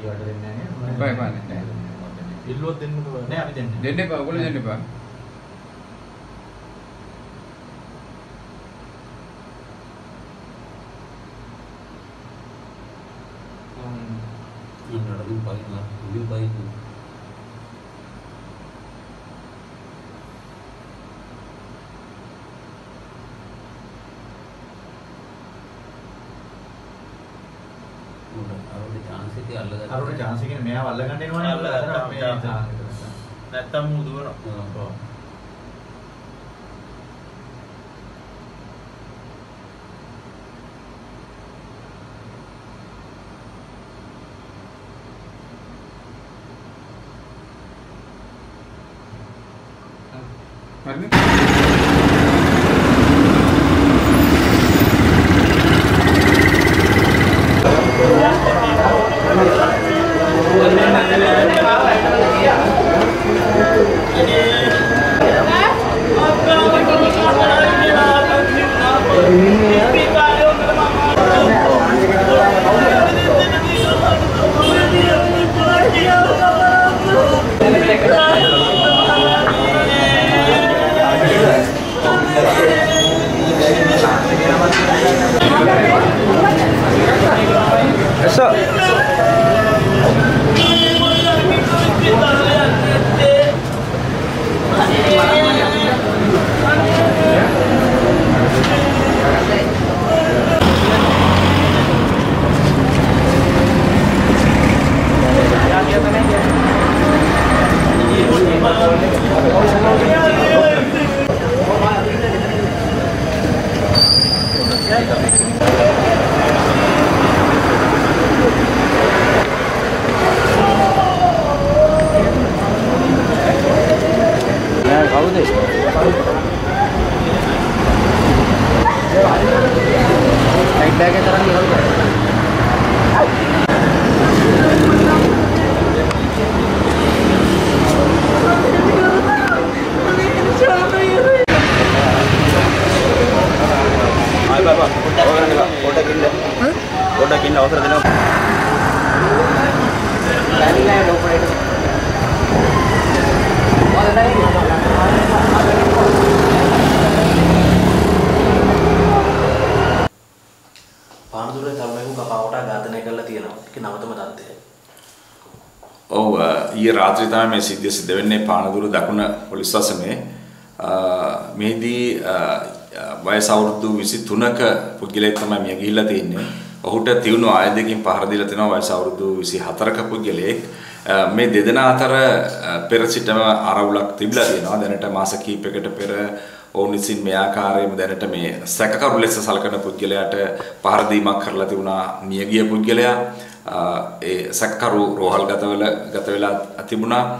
ඊවට දෙන්නේ නැහැ එපා, එපා, නෑ. ඉල්ලුවොත් දෙන්නකෝ නෑ අපි දෙන්නේ දෙන්න එපා ඔයගොල්ලෝ දෙන්න එපා Innora di pagina, di අරුට chance එක අල්ලගන්න. අරුණ chance එකනේ මෙයාව අල්ලගන්න එනවනේ අල්ල අතන ගන්න මේ. නැත්තම් මූ දුවනවා. ඔව්. ඔව්. engineer පොඩ්ඩක් ඉන්න අවසර දෙනවා පානදුරේ තරුණයෙකු කපාවට ඝාතනය කරලා තියෙනවා. ඒක නවතම තත්ත්වය. ඔව් ඊයේ රාත්‍රියේ තමයි මේ සිද්ධිය සිද්ධ වෙන්නේ පානදුර දකුණ පොලිස් ස්ටේෂනේ. මේදී වයස අවුරුදු 23ක පුද්ගලයෙක් තමයි මිය ගිහිල්ලා තියෙන්නේ. ඔහුට තියුණු ආයුධයකින් පහර දීලා තිනවා වයස අවුරුදු 24ක පුද්ගලයෙක්. මේ දෙදෙනා අතර පෙර සිටම අරවුලක් තිබිලා තියෙනවා. දැනට මාස කිහිපයකට පෙර ඔවුන් විසින් මේ ආකාරයෙන්ම දැනට මේ සැකකරු ලෙස සලකන පුද්ගලයාට පහර දීමක් කරලා තිබුණා මියගිය පුද්ගලයා. ඒ සැකකරු රෝහල් ගතවල ගත වෙලා තිබුණා.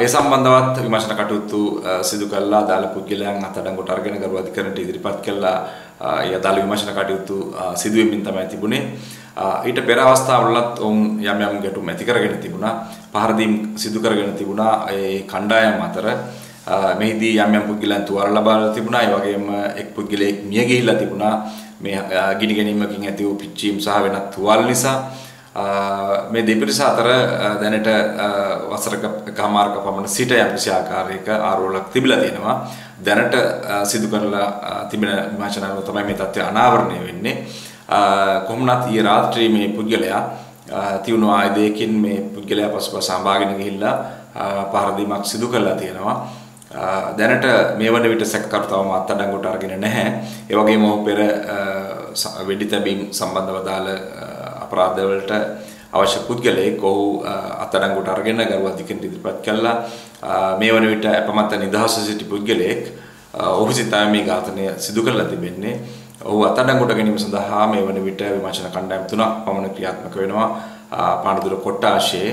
ඒ සම්බන්ධවත් විමර්ශන කටයුතු සිදු කළා දාල පුද්ගලයන් අත්අඩංගුවට අරගෙන ගරු අධිකරණයට ඉදිරිපත් කළා. ඒ අදාළ විමර්ශන කටයුතු සිදු වෙමින් තමයි තිබුණේ. ඊට පෙර අවස්ථාවලත් ඔවුන් යම් යම් ගැටුම් ඇති කරගෙන තිබුණා. පහර දීම් සිදු කරගෙන තිබුණා. ඒ කණ්ඩායම් අතර මෙහිදී යම් යම් පුද්ගලයන් තුවාල ලබා තිබුණා. ඒ වගේම එක් පුද්ගලයෙක් මිය ගිහිල්ලා තිබුණා. මේ ගිනි ගැනීමකින් ඇති වූ පිච්චීම් සහ වෙනත් තුවාල නිසා මේ දෙපිරිස අතර දැනට වසරක කමාරක පමණ සිට යම්කිසි ආකාරයක ආරෝලක් තිබිලා තියෙනවා. දැනට සිදු කරලා තිබෙන විමර්ශන අනුව තමයි මේ තත්ත්වය අනාවරණය වෙන්නේ. කොහොමනත් ඊයේ රාත්‍රියේ මේ පුද්ගලයා තියුණු ආයුධයකින් මේ පුද්ගලයා පසුපස සම්බාගෙන ගිහිල්ලා පහර දීමක් සිදු කරලා තියෙනවා. දැනට මේ වන විට සැකකරු තවම අත්අඩංගුවට අරගෙන නැහැ. ඒ වගේම ඔහු පෙර වෙඩි තැබීම් සම්බන්ධව දාල අපරාධවලට අවශ්‍ය පුද්ගලයෙක් ඔහු අත්අඩංගුවට අරගෙන ගරු අධිකරණයට ඉදිරිපත් කළා. මේ වන විට අපමත නිදහස සිටි පුද්ගලයෙක් ඔහු සිතා මේ ඝාතනය සිදු කරලා තිබෙන්නේ. ඔහු අත්අඩංගුවට ගැනීම සඳහා මේ වන විට විමර්ශන කණ්ඩායම් තුනක් පමණ ක්‍රියාත්මක වෙනවා. පානදුර කොට්ටාශයේ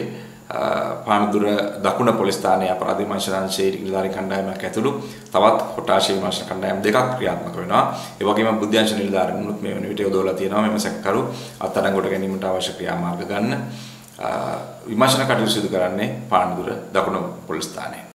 පානදුර දකුණ පොලිස් ස්ථානයේ අපරාධ විමර්ශනාංශයේ නිලධාරී කණ්ඩායමක් ඇතුළු තවත් කොට්ටාශයේ විමර්ශන කණ්ඩායම් දෙකක් ක්‍රියාත්මක වෙනවා. ඒ වගේම බුද්ධාංශ නිලධාරීනුත් මේ වෙන විට යොදවලා තියෙනවා මෙම සැකකරු අත්අඩංගුවට ගැනීමට අවශ්‍ය ක්‍රියාමාර්ග ගන්න. විමර්ශන කටයුතු සිදු කරන්නේ පානදුර දකුණ පොලිස් ස්ථානයේ.